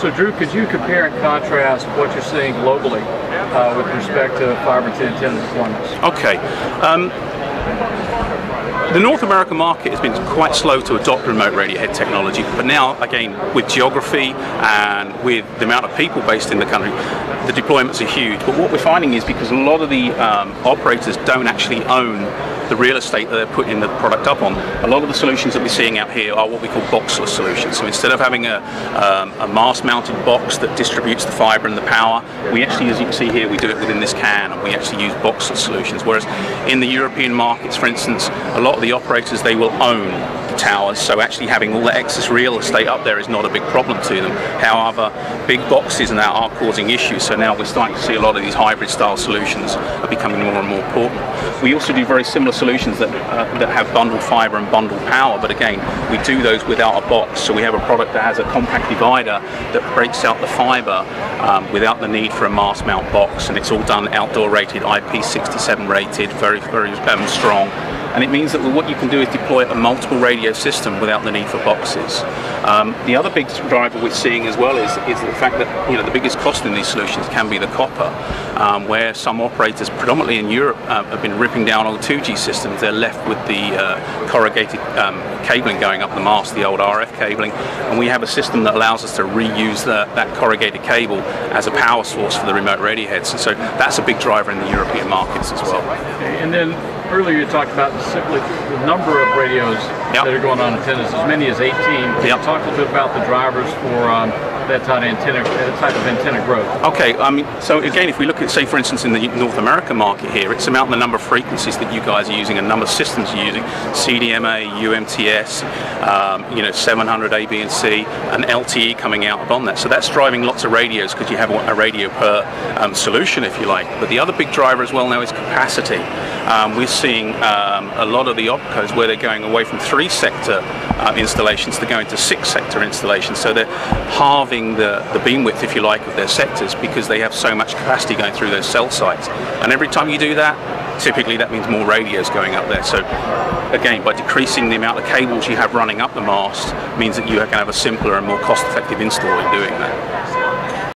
So Drew, could you compare and contrast what you're seeing globally uh, with respect to fiber to antenna deployments? Okay. Um, the North American market has been quite slow to adopt remote radio head technology, but now, again, with geography and with the amount of people based in the country, the deployments are huge. But what we're finding is because a lot of the um, operators don't actually own the real estate that they're putting the product up on, a lot of the solutions that we're seeing out here are what we call boxless solutions. So instead of having a, um, a mast-mounted box that distributes the fiber and the power, we actually, as you can see here, we do it within this can, and we actually use boxless solutions. Whereas in the European markets, for instance, a lot of the operators, they will own towers, so actually having all the excess real estate up there is not a big problem to them. However, big boxes now are causing issues, so now we're starting to see a lot of these hybrid style solutions are becoming more and more important. We also do very similar solutions that, uh, that have bundled fiber and bundled power, but again, we do those without a box, so we have a product that has a compact divider that breaks out the fiber um, without the need for a mast mount box, and it's all done outdoor rated, IP67 rated, very, very um, strong and it means that what you can do is deploy a multiple radio system without the need for boxes. Um, the other big driver we're seeing as well is, is the fact that you know the biggest cost in these solutions can be the copper, um, where some operators, predominantly in Europe, uh, have been ripping down old 2G systems. They're left with the uh, corrugated um, cabling going up the mast, the old RF cabling, and we have a system that allows us to reuse the, that corrugated cable as a power source for the remote radio heads. And so that's a big driver in the European markets as well. And then earlier you talked about simply the number of radios yep. that are going on antennas, as many as 18. Can yep. you talk a little bit about the drivers for um, that type of antenna, that type of antenna growth? Okay, I mean, so again, if we look at, say, for instance, in the North American market here, it's about the number of frequencies that you guys are using, and number of systems you're using, CDMA, UMTS, um, you know, 700 A, B, and C, and LTE coming out on that. So that's driving lots of radios because you have a radio per um, solution, if you like. But the other big driver as well now is capacity. Um, we're seeing um, a lot of the opcos where they're going away from three sector uh, installations to going to six sector installations. So they're halving the, the beam width, if you like, of their sectors because they have so much capacity going through those cell sites. And every time you do that, typically that means more radios going up there. So again, by decreasing the amount of cables you have running up the mast means that you can have a simpler and more cost-effective install in doing that.